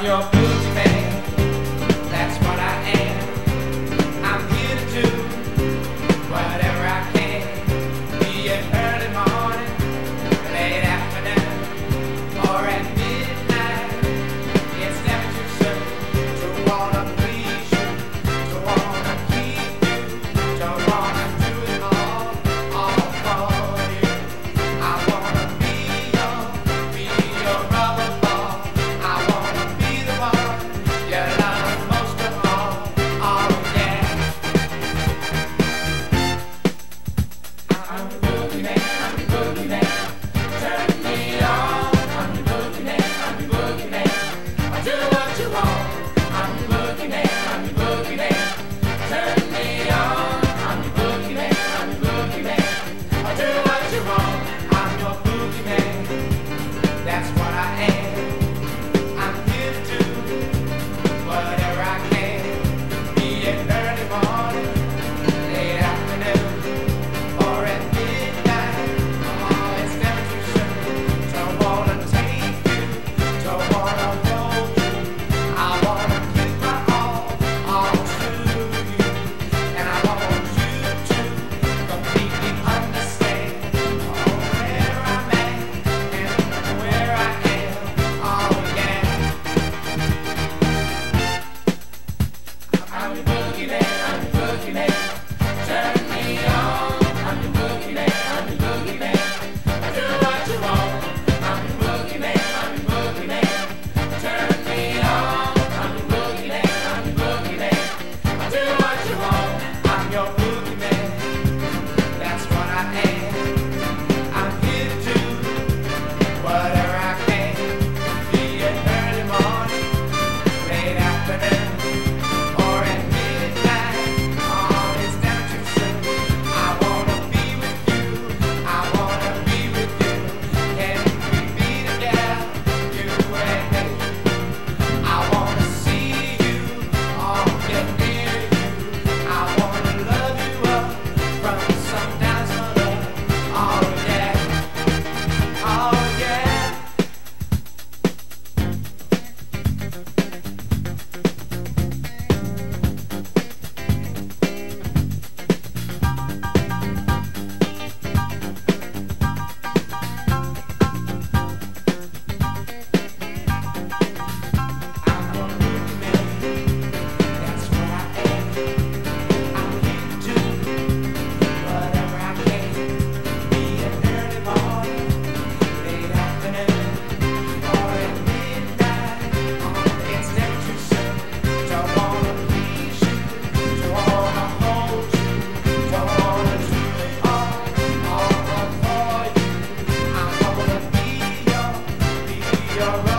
Your you're.